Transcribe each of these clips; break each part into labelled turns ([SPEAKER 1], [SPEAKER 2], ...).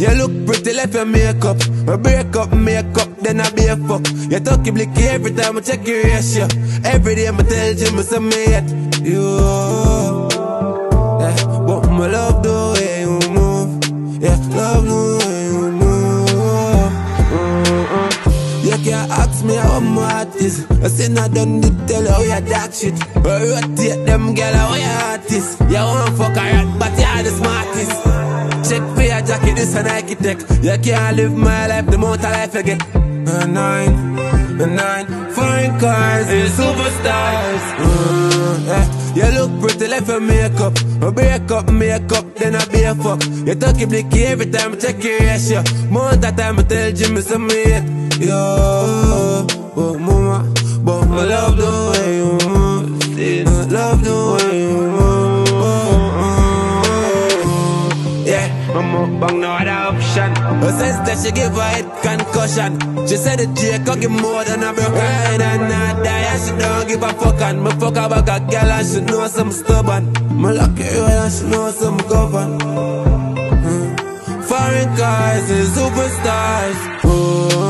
[SPEAKER 1] You look pretty left your makeup. I break up, make up, then I be a fuck. You talk you blicky every time I check your ratio. Every day I tell say me hate you. Yeah, but my love the way you move. Yeah, love the way you move. Mm-mm. You can't ask me how my heart is. I say I done the tell you how you dark shit. I rotate them girl how you artist. You want fuck a rat, but you're the smartest. This a architect. You can't live my life, the of life you get. A nine, a nine, foreign cars and superstars. Mm, yeah. You look pretty like your makeup. I break up, make up, then I be a fuck. You talk blicky every time I check your ratio. More that time I tell Jimmy some me hate. Yo, but mama, but I love the way you move. I love the way bang no other option. Her that she give her head concussion. She said the can give more than a broken and not die. And she don't give a fuck and me fuck her back a girl and she know some stubborn. Me lucky well and she know some govern. Mm. Foreign cars and superstars. Oh.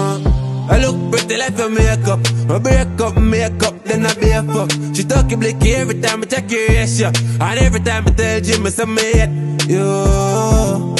[SPEAKER 1] I look pretty like her makeup. I break up, make up, then I be a fuck. She talk you blicky every time I check your ratio. And every time I tell Jimmy some me hate you.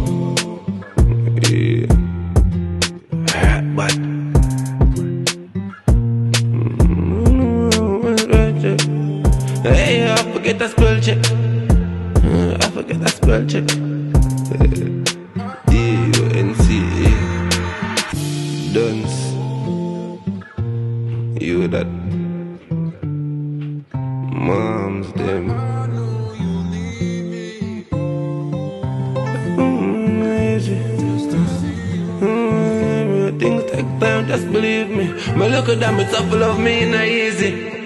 [SPEAKER 1] Hey, I forget that spell check. I forget that spell check.
[SPEAKER 2] D-U-N-C-A. Dance. You that. Moms, them.
[SPEAKER 1] Mm, easy. Mm, Things take time, just believe me. My look at them, it's up love me, not easy.